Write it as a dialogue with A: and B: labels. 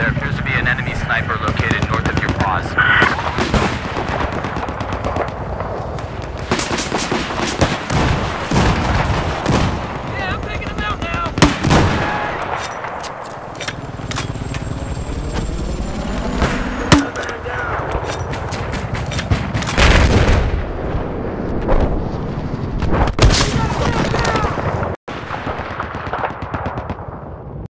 A: There appears to be an enemy sniper located north of your paws.